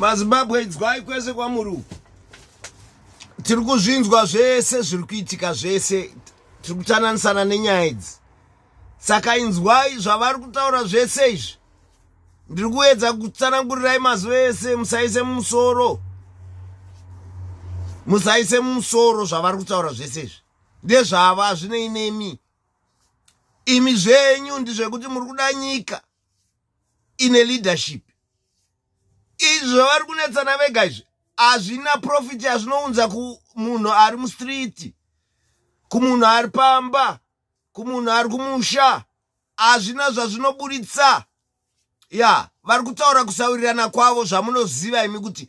mazimbabwe idzwai kwese kwamuri uku tiri kuzvinzwa zvese zviri kuitika zvese tiri kuchananisana nenyaya idzi. Saka inzwai zvavari kutaura zvese izvi. Ndiri kuedza kutsanangurirai mazuva ese musaise mumusoro. Musaise mumusoro zvavari kutaura zvese izvi. Ndezvava hazvinei nemi imi zvenyu ndizvekuti muri kuda nyika. Ine leadership izvi zvavari kunetsana vega izvi hazvina profiti yazvinounza kumunhu ari mustriti kumunhu ari pamba kumunhu ari kumusha hazvina zvazvinoburitsa. Ya vari kutaura kusawirirana kwavo zvamunoziva imi kuti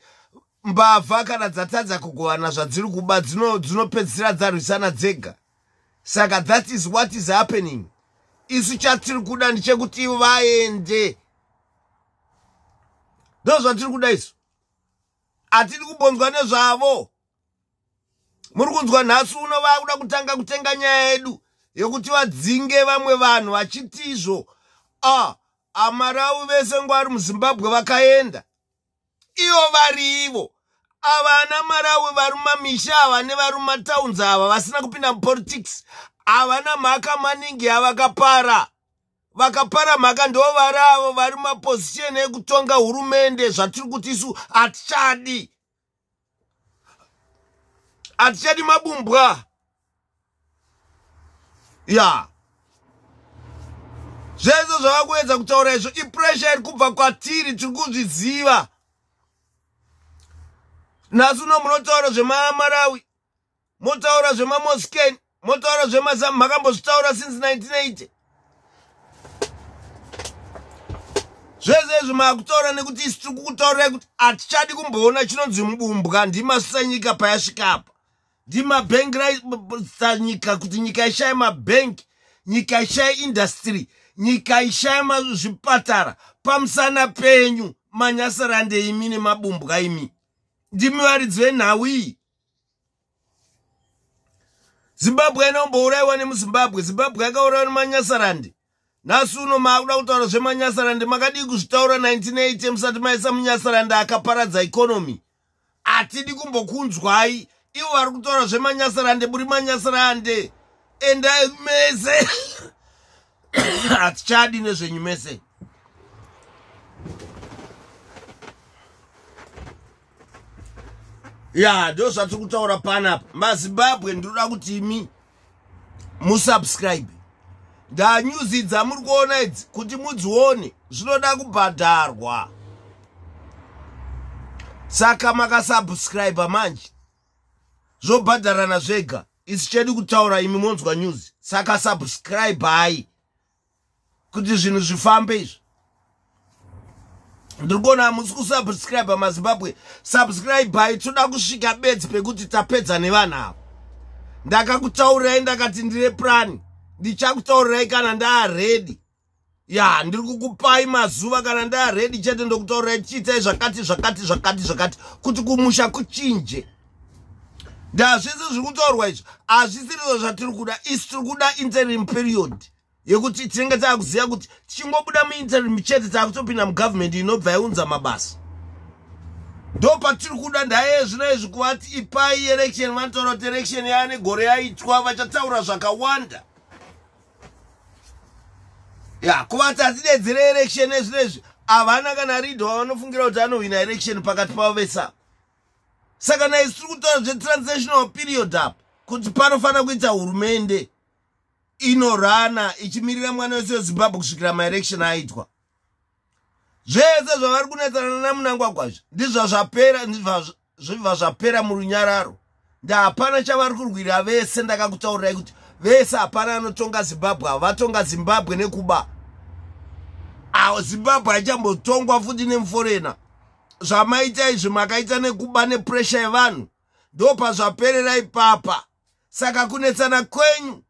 mbavha kana dzatadza kugovana zvadziri kuba dzinopedzisira dzarwisana dzega. Saka that is what is happening. Isu chatiri kuda ndechekuti vaende ndo zvatiri kuda isu hatiri kubonzwa nezvavo. Muri kunzwa nhasi uno vakuda kutanga kutenga nyaya yedu yokuti vadzinge vamwe vanhu vachitizvo a amarau vese ngwari muzimbabwe vakaenda. Ivo varivo. Avana marau vari mumamisha ava nevari mumatauns ava vasina kupinda mupolitics. Havana mhaka maningi avakapara vakapara mhaka ndo vari avo vari mumapozisheni ekutonga hurumende zvatiri kuti isu hatichadi hatichadi mabumbwa. Ya. Zvese zvavakuedza kutaura izvo ipuresha iri kubva kwatiri tiri kuzviziva. Nhasi uno munotaura zvemamarawi motaura zvemamoskeni motaura zvemazamu makambozvitaura since 1980 zvese izvi maakutaura nekuti isi tiri kukutaurirai kuti hatichadi kumboona chinonzi mubumbwa ndimasusa nyika payasvikapa ndimabhengi raisa nyika kuti nyika ishaye mabhengi nyika ishaye indastry nyika ishaye zvipatara pamusana penyu manyasarande imi nemabumbwa imi. Ndimi varidzi venhau iyi. Zimbabwe inombourayiwa nemuzimbabwe zimbabwe yakaurayiwa nemanyasarande nhasi uno maakuda kutaura zvemanyasarande makadii kuzvitaura 1980 musati maisa munyasarande akaparadza ikonomi? Hatidi kumbokunzwai. Ivo vari kutaura zvemanyasarande muri manyasarande endai mese. Hatichadi nezvenyu mese. Ya ndo zvatiri kutaura panapa. Mazimbabwe ndinoda kuti imi musubscribe ndanyuzi dzamuri kuona idzi kuti mudzione zvinoda kubhadharwa. Saka makasubscribe manje. Zvobhadharana zvega. Isi chedi kutaura imi monzwa nyuzi saka subscribe hai. Kuti zvinhu zvifambe izvi ndiri kuona hamusi kusubscribe mazimbabwe. Subscribe hai toda kusvika bedzi pekuti tapedza nevanhu ava. Ndakakutaurirai ndakati ndine plani ndichakutaurirai kana ndaaredi ya ndiri kukupai mazuva kana ndaaredi chete ndokutaurirai tichiitai zvakati zvakati zvakati zvakati kuti kumusha kuchinje. Ndazvese zviri kutaurwa izvi hazvisirizvo zvatiri kuda. Isi tiri kuda interim period yekuti tinenge taakuziva kuti tichingobuda muinterim chete taakutopinda mugovernment inobva yaunza mabasa. Ndo patiri kuda ndaye zvino izvi kuvati ipai election vanotaura kuti election yaane gore yaitwa vachataura zvakawanda ya kuvati hatidedzere election ezvino izvi havana kana ridho vavanofungira kuti anohwina election pakati pavo vesa. Saka naisi tiri kutaura zvetransitional period apa kuti panofanira kuita hurumende inorana ichimirira mwana wese wezimbabwe kusvikira maelection aitwa. Zvese zvavari kunetsana namunangwagwazvi ndizva zvapera zvibva zvapera murunyararo. Ndahapana chavari kurwira vese ndakakutaurirai kuti vese hapana anotonga zimbabwe havatonga zimbabwe nekuba zimbabwe haichambotongwa futi nemuforena. Zvamaita izvi makaita nekuba nepuresha yevanhu. Ndo pazvaperera ipapa. Saka kunetsana kwenyu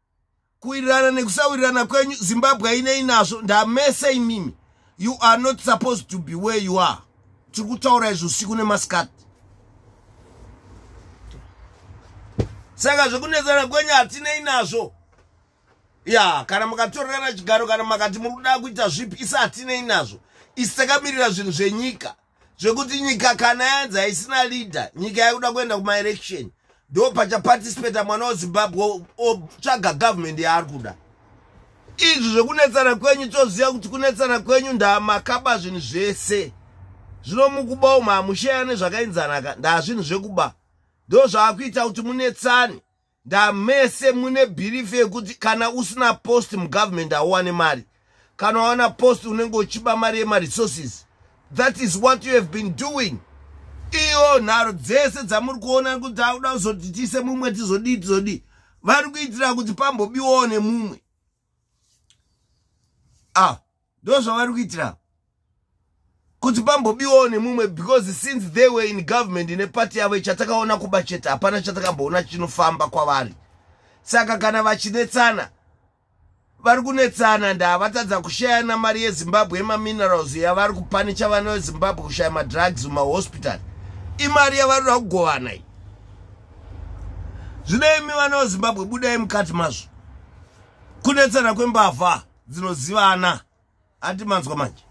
kuwirirana nekusawirirana kwenyu zimbabwe ainei nazvo ndamese imimi. You are not supposed to be where you are. Tiri kutaura izvi usiku nemasikati. Saka zvekunetsana kwenyu hatinei nazvo ya kana mukatorerana chigaro kana makati muri kuda kuita zvipi isi hatinei nazvo isi takamirira zvinhu zvenyika. Zvekuti nyika kana yanzi haisina leader nyika yaikuda kuenda kumaelection ndo pachapatisipeta mwana wezimbabwe otsvaga gavhumendi yaari kuda. Izvi zvekunetsana kwenyu toziva kuti kunetsana kwenyu ndamakaba zvinhu zvese. Zvino mukuba umu hamusheya nezvakainzanaka ndaa zvinhu zvekuba. Ndo zvaakuita kuti munetsane ndamese mune bhirifu yekuti kana usina post mugavhumendi hauwane mari. Kana wawana post unenge uchiba mari yemaresources that is what you have been doing. Iyo nharo dzese dzamuri kuona kuti tauda kuzoti tise mumwe tizodii tizodii. Vari kuitira kuti pambobiwawo nemumwe. Ah ndo zvavari kuitira kuti pambobiwawo nemumwe because since they were in government nepati yavo chatakaona kuba chete hapana chatakamboona chinofamba kwavari. Saka kana vachinetsana vari kunetsana ndavatadza kushayana mari yezimbabwe yemaminerals yavari kupanicha vana vezimbabwe kushaya madrugs mumahospitari imari yavarida kugovana iyi. Zvino imi vana vezimbabwe budai mukati mazvo. Kunetsana kwembavha dzinozivana hati manzwa manje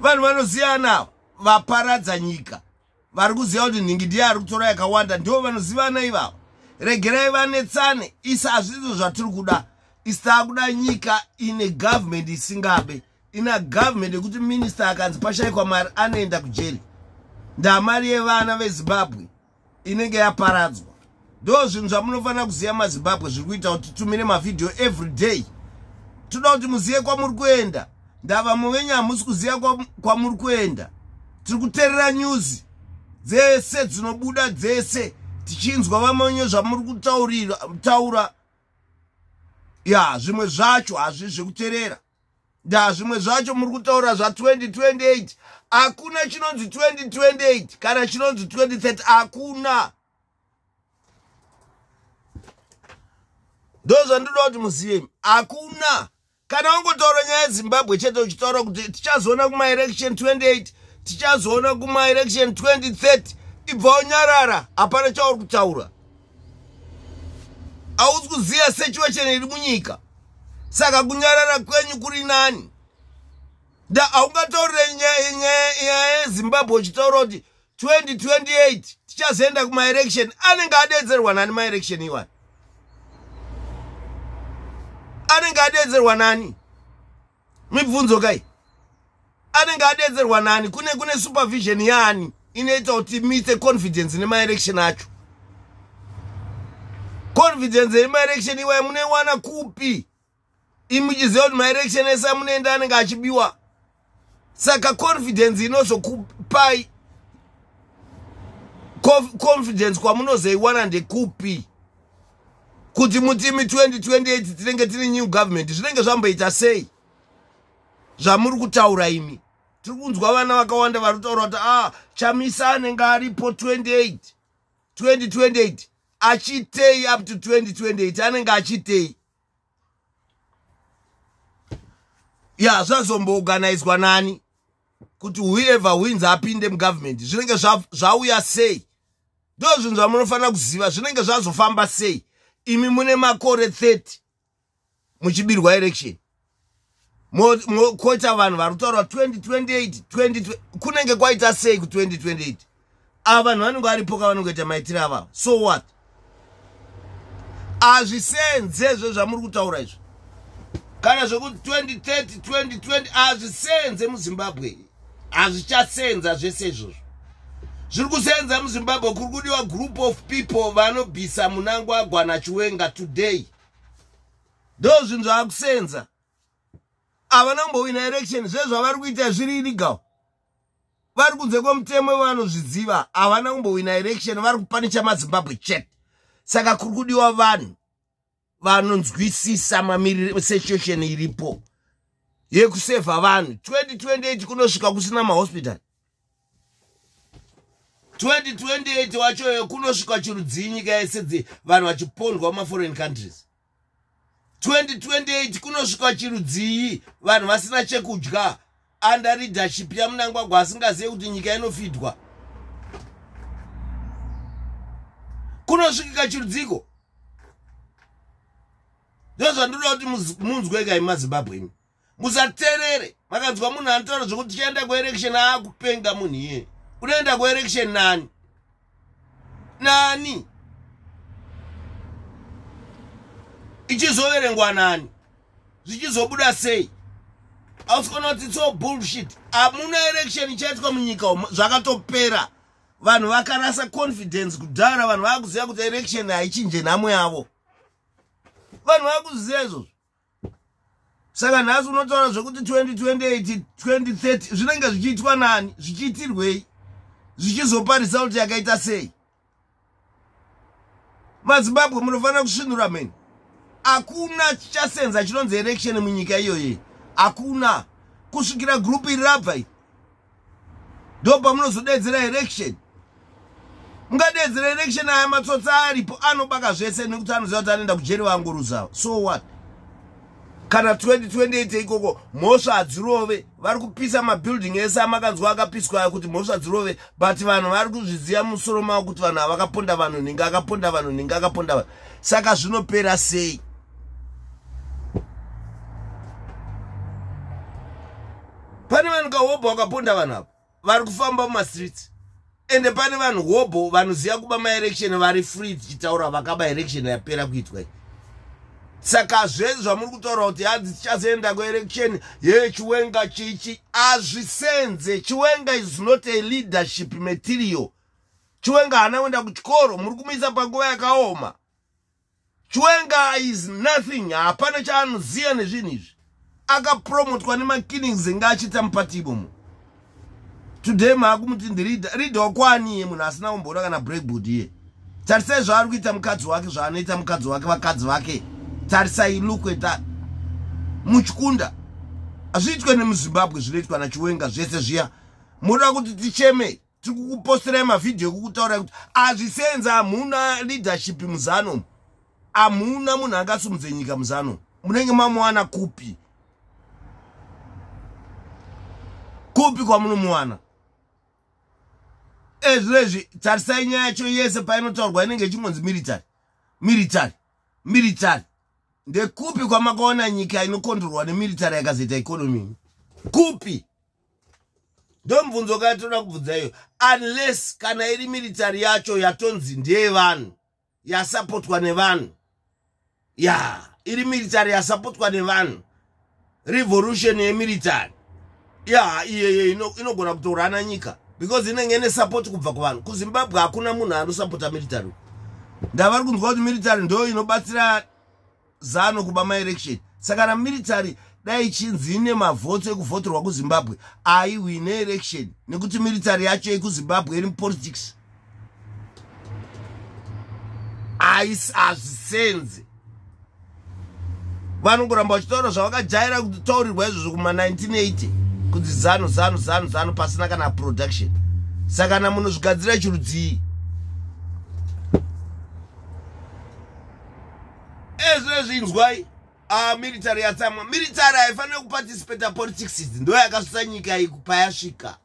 vanhu vanozivana vaparadza nyika. Vari kuziva kuti nhingi ndiye ari kutora yakawanda ndo vanozivana ivavo regerai vanetsane isi hazvizvo zvatiri kuda. Isi taakuda nyika ine gavhumendi isingabe. Ina gavhumendi yekuti minista akanzi pashayikwa mari anoenda kujeri ndamari yevana vezimbabwe inenge yaparadzwa. Ndo zvinhu zvamunofanira kuziva mazimbabwe zviri kuita kuti titumire mavhidhiyo every day. Toda kuti muzive kwamuri kuenda ndavamwe venyu hamusi kuziva kwamuri kuenda. Tiri kuteerera nyuzi dzese dzinobuda dzese tichinzwa vamenyu zvamuri kutaura ya zvimwe zvacho hazvi zvekuteerera. Nda zvimwe zvacho muri kutaura zva2028 hakuna chinonzi 2028 kana chinonzi 2030 hakuna. Ndo zvandoda kuti muzive hakuna kana wangotaura nyaya yezimbabwe chete uchitaura kuti tichazoona kumaelection 28 tichazoona kumaelection 2030 ibva unyarara hapana chauri kutaura. Hausi kuziva situation iri munyika. Saka kunyarara kwenyu kuri nani? Nda haungataurire nyaya yezimbabwe uchitaura kuti 2028 tichazoenda kumaelection? Anenge adedzerwa nani maelection iwani anenge adedzerwa nani? Mibvunzo kai? Anenge adedzerwa nani? Kune kune supervision yaani inoita kuti mite confidence nemaelection acho? Confidence yemaelection iwayo munoiwana kupi? Imuchiziva kuti maelection ese amunoenda anenge achibiwa? Saka confidence inozokupai? Confidence kwamunozoiwana ndekupi kuti mutimi 2028 tinenge tine new government zvinenge zvamboita sei? Zvamuri kutaura imi. Tiri kunzwa vana vakawanda vari kutaura kuti a chamisa anenge aripo 28 2028 achitei up to 2028 anenge achitei. Ya zvazomboorganizwa nani kuti whoever wins apinde mugovernment zvinenge zvauya sei? Ndo zvinhu zvamunofanira kuziva zvinenge zvazofamba sei imi mune makore 30 muchibirwa election. Mokoita vanhu vari kutaura 2028 kunenge kwaita sei ku2028 ava vanhu vanenge varipo kavanongoita maitiro avavo. So what? Hazvisenzezvo zvamuri kutaura izvo kana zvokuti 2030 2020 hazvisenze muzimbabwe. Hazvichasenza zvese izvozvo zviri kusenza muzimbabwe kuri kudiwa group of people vanobvisa munangwagwa nachiwenga today. Ndo zvinhu zvaakusenza havana kumbowina election zvezvo vari kuita zviri illegal vari kunze kwemutemo wevanozviziva havana kumbowina election vari kupanicha mazimbabwe chete saka kuri kudiwa vanhu vanonzwisisa mamirisituation iripo. Yekusevha vanhu 2028 kunosvika kusina mahospitari 2028 wachoyo kunosvika chirudzii nyika yese vanhu vachipondwa mumaforeign countries. 2028 kunosvika chirudzii vanhu vasina chekudya. Under leadership yamunangwagwa asingazivi kuti nyika inofidwa kunosvikika chirudziko? Ndo zvandoda kuti munzwe kai mazimbabwe imi musateerere makanzwa munhu anotaura zvokuti tichaenda kuerection aakupenga munhu iye unoenda kuerection nani? Nani? Ichizoverengwa nani? Zvichizobuda sei? Ausikuona kuti so bullshit. Hamuna election ichaitwa munyika umo zvakatopera. Vanhu vakarasa confidence kudhara vanhu vaakuziva kuti election haichinje nhamo yavo. Vanhu vaakuziva izvozvo. Saka nhasi unotaura zvekuti 2028 2030 zvinenge zvichiitwa nani? Zvichiitirwei zvichizopa result yakaita sei? Mazimbabwe munofanira kusvinura meni hakuna chichasenza chinonzi election munyika iyoyi hakuna. Kusvikira gurupu iri rabva i ndo pamunozodedzera election mungadedzera election aya matsotsa aripo anobaka zvese nekuti anoziva kuti anoenda kujeri vangoruzava so what kana 2028 ikoko mhosva hadzirove. Vari kupisa mabuilding ese amakanzwa akapiswa aya kuti mhosva dzirove but vanhu vari kuzviziva musoro mavo kuti vanhu havakaponda vanhu nhingi akaponda vanhu nhingi akaponda vanhu saka zvinopera sei? Pane vanhu kahobho vakaponda vanhu ava vari kufamba mumastreets. Ende pane vanhu hobho vanoziva kuba maelection vari free tichitaura vakaba election yapera kuitwa saka zvezvi zvamuri kutaura kuti hadzi tichazoenda kuelection yechiwenga chichi hazvisenze chiwenga is not a leadership material. Chiwenga haana kuenda kuchikoro muri kumuisa panguva yakaoma. Chiwenga is nothing hapana chaanoziva nezvinhu izvi. Akapromotwa nemakillings enge achiita mupatibo mu today maakumuti ndirida rida wakwani iye munhu asina kumboona kana breakboard iye tarisai zvaari kuita mukadzi wake zvaanoita mukadzi wake vakadzi vake tarisai lukweta muchikunda. Hazviitwe nemuzimbabwe zvinoitwa nachiwenga zvese zviya. Munoda kuti ticheme tiri kukuposterai mavhidhiyo ekukutaurai kuti hazvisenza hamuna leadership muzano. Hamuna munhu angasumudze nyika muzano. Munenge mamuwana kupi? Kupi kwamunomuwana? Ezvinoizvi tarisai nyaya yacho yese painotaurwa inenge ichingonzi military. Military. Military ndekupi kwamakaona nyika inokondrorwa nemilitary yakazoita ikonomi? Kupi? Ndomubvunzo katoda kubvunza iyo. Unless kana iri military yacho yatonzi ndeyevanhu yasapotwa nevanhu. Ya iri military yasapotwa nevanhu. Revolution yemilitary. Ya iyeye inogona kutorana nyika. Because inenge ine sapoti kubva kuvanhu. Kuzimbabwe hakuna munhu anosapota military ndavari kunzwa kuti military ndo inobatsira zano kuba maelection. Saka na military dai chinzi ine mavhotsi ekuvhoterwa kuzimbabwe. Aiwine election. Nekuti military yacho yekuzimbabwe iri mupolitics hazvisenzi vanongoramba vachitaura zvavakajaira kutaurirwa izvozvo kuma1980 kuti zano zano zano zano pasina kana production. Saka na munozvigadzira chirudzii ezvezvinzwai military yatsamwa. Military haifaniri kuparticipata politics idzi ndo yakasvitsa nyika iyi payasvika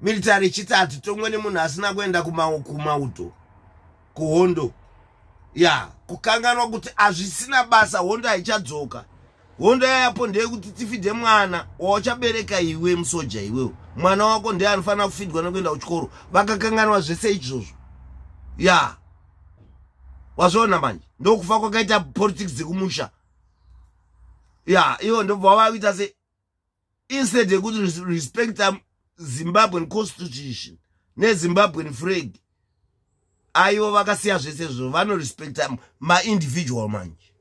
military ichiti hatitomwe nemunhu asina kuenda kumauto kuhondo. Ya kukanganwa kuti hazvisina basa hondo haichadzoka. Hondo yayapo ndeyekuti tifidhe mwana wauchabereka iwe musoja iwewo. Mwana wako ndeye anofanira kufidwa nekuenda kuchikoro. Vakakanganwa zvese ichizvozvo ya wazviona manje? Ndokufa kwakaita politics dzekumusha ya ivo ndobva vaita se instead yekuti respecta zimbabwen constitution nezimbabwen flag aivo vakasiya zvese zvo vanorespecta maindividual manje.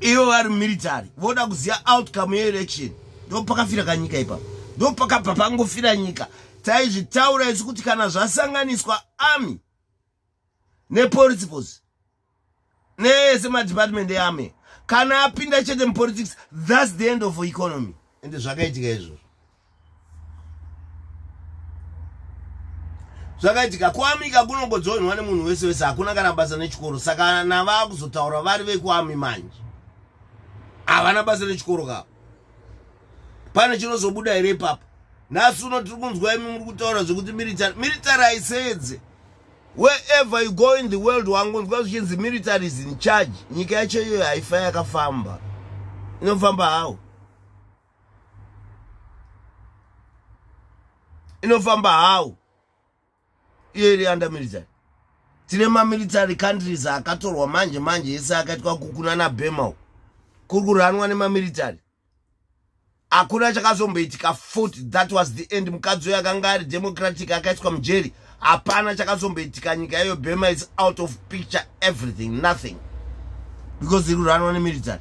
Ivo vari military voda kuziva outcome yeelection. Ndo pakafira kanyika ipapo. Ndo pakabva pangofira nyika. Taizvitaura isu kuti kana zvasanganiswa army nepolice force. Neese madepartment earmy kana apinda chete mupolitics thats the end of economy. Ende zvakaitika izvozvo zvakaitika kuamika kunongodzonwa nemunhu wese wese hakuna kana basa nechikoro. Saka navaa kuzotaura vari vekuami manje. Havana basa nechikoro kavo pane chinozobuda here ipapo? Nhasi uno tiri kunzwa imi muri kutaura zvekuti military military haiseedze wherever you go in the world wangonzwa zvichinzi military is in charge. Nyika yacho iyoyo haifa yakafamba. Inofamba hawo inofamba hawo iyo iri under military. Tine mamilitary countries akatorwa manje manje ese akaitwa kukuna nabemau kuri kuranwa nemamilitary. Hakuna chakazomboitika fut that was the end. Mukadzi uyo akanga ari democratic akaiswa mujeri hapana chakazomboitika nyika iyo bema is out of picture everything nothing. Because iri kuranwa nemilitary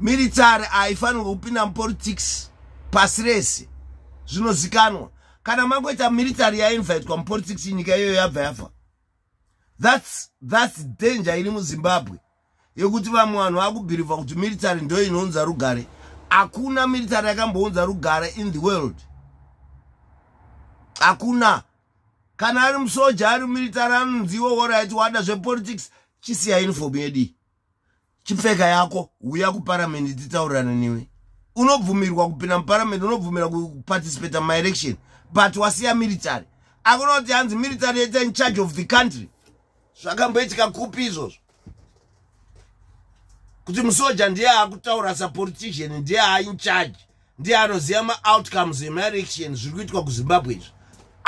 military haifanirwe kupinda mupolitics pasi rese. Zvinozikanwa. Kana mangoita military yainvaitwa mupolitics nyika iyoyo yabva yafa thats thats danger iri muzimbabwe. Yekuti vamwe vanhu vakubhirivha kuti military ndo inounza rugare. Hakuna military yakambounza rugare in the world. Hakuna kana ari musoja ari military anonziwo orit wada zvepolitics chisiya uniform yedi chipfeka yako uya kuparamendi titaurirana newe unobvumirwa kupinda muparamendi unobvumirwa kuparticipata mumaelection but wasiya military. Akuna kuti hanzi military yete in charge of the country. Zvakamboitika kupi izvozvo? Kuti musoja ndiye akutaura sapolitician ndiye aincharge ndiye anoziva maoutcomes emaelection zviri kuitwa kuzimbabwe izvo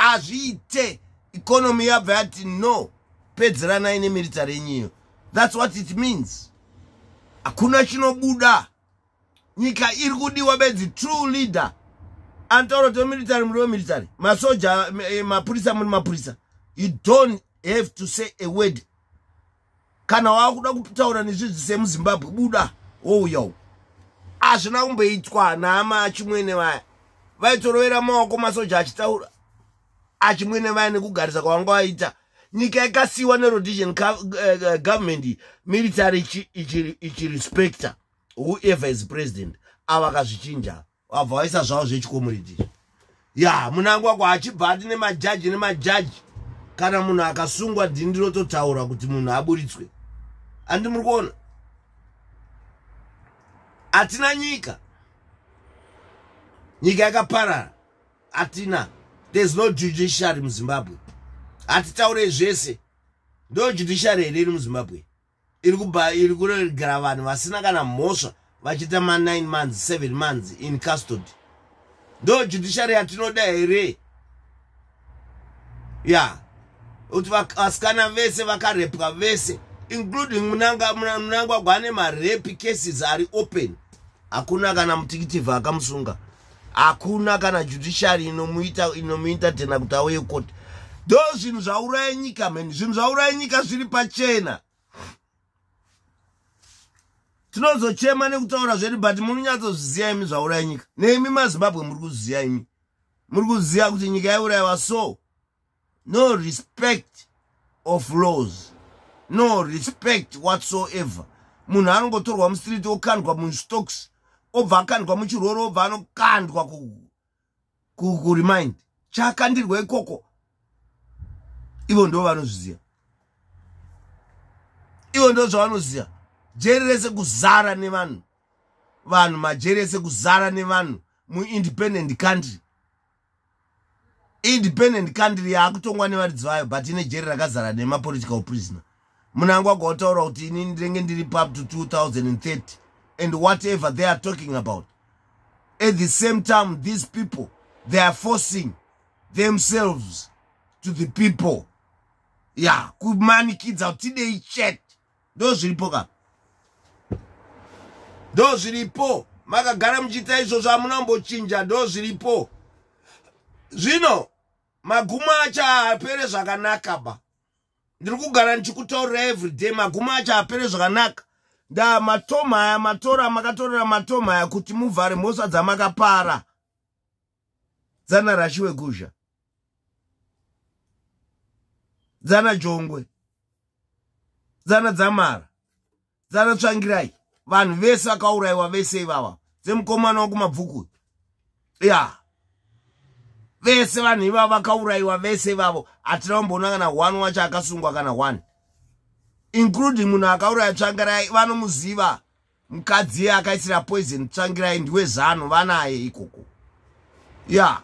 azviite ikonomi yabva yati no pedzeranai nemilitary yenyiyo thats what it means. Hakuna chinobuda. Nyika iri kudiwa bedzi true leader. Anotaura kuti wemilitary muri wemilitary masoja eh, mapurisa muri mapurisa. You don't have to say a word. Kana wakuda kutaura nezvizvi semuzimbabwe buda wouyawo hazvina kumboitwa naama achimwene vaya vaitorovera maoko masoja achitaura achimwene vaya nekugarisa kwavanga vaita. Nyika yakasiyiwa nerodition eh, government military ichirespecta whoever is president ava akazvichinja vabva vaisa zvavo zvechikomuniti ya munangwa kwaachibva ati nemajaji nemajaji. Kana munhu akasungwa dhindi rototaura kuti munhu aburitswe handi muri kuona? Hatina nyika. Nyika yakaparara. Hatina thereis no judiciary muzimbabwe hatitaurei zvese. Ndo judiciary here iri muzimbabwe iri iri kuregera vanhu vasina kana mhosva vachiita ma9 months 7 months in custody. Ndo judiciary yatinoda here. Ya. Kuti vasikana vese vakarepwa vese including munangagwa ane marepi cases ari open. Hakuna kana mutikitivha akamusunga hakuna kana judiciary inomuita inomuita tena kuti auye koti ndo zvinhu zvauraya nyika mani zvinhu zvauraya nyika zviri pachena. Tinozochema nekutaura zvedu but munonyatsoziziva imi zvauraya nyika. Neimi mazimbabwe muri kuziziva imi. Muri kuziva kuti nyika yaurayiwa so no respect of laws. No respect whatsoever. Munhu anongotorwa mustriti okandwa mustokes obva akandwa muchiroro obva anokandwa kuremind chaakandirwa ikoko. Ivo ndo vanozviziva ivo ndo zvavanoziva jeri rese kuzara nevanhu. Vanhu majeri ese kuzara nevanhu muindependent country. Independent country yaakutongwa nevaridzi vayo but ine jeri rakazara nemapolitical prisoner. Munangwagwa utaura kuti ini ndinenge ndiri pap to 2030 and whatever they are talking about. At the same time these people they are forcing themselves to the people. Ya yeah, kumanikidza kuti tidei chet ndo zviripo ka. Ndo zviripo makagara muchiita izvozvo hamunambochinja ndo zviripo zvino magumo acho haapere zvakanaka ba. Ndiri kugara ndichikutaurira everyday magumo acho haapere zvakanaka nda matomu aya matora makatorera matomu aya kuti muvhare mhosva dzamakapara. Dzana rashiwe guzha dzana jongwe. Dzana dzamara. Dzana tsvangirai. Vanhu vese vakaurayiwa vese ivava. Dzemukomana wokumabvuku ya. Vese vanhu ivavo vakaurayiwa vese ivavo. Hatina kumboona kana one wacho akasungwa kana one including munhu akauraya tsvangirai vanomuziva. Mukadzi ye akaisira poison tsvangirai ndiwe zano vanaye ikoko. Ya.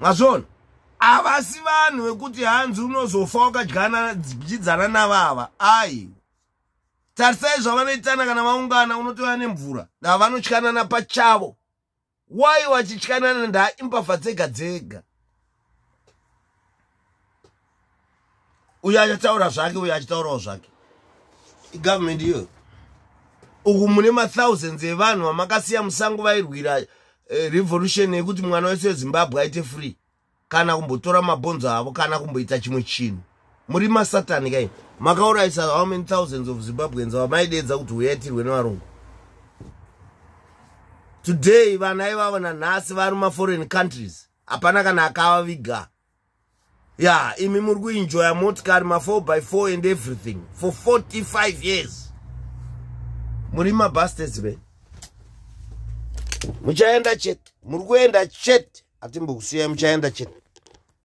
Mazvona havasi vanhu vekuti hanzi unozofa wakadyidzana navava. Ai. Tarisai zvavanoitana kana vaungana unotova nemvura navanotywanana pachavo wai wachitywanana ndaimbavha dzega dzega uyo achataura zvake uyo achitaurawo zvake. Igavhumendi iyoyo uku mune mathousands evanhu vamakasiya musango vairwira eh, revolution yekuti mwana wese wezimbabwe aite free. Kana kumbotora mabhonzo avo kana kumboita chimwe chinhu. Muri masatani kai? Makaurayisa how many thousands of zimbabweans vamaidedza kuti uyaitirwe nevarungu today vana ivavo nanhasi vari mumaforeign countries. Hapana kana akavaviga ya imi muri kuenjoya motikari ma4 by 4 and everything for 45 years. Muri mabastes ve muchaenda chete muri kuenda chete hatimbokusiyai muchaenda chete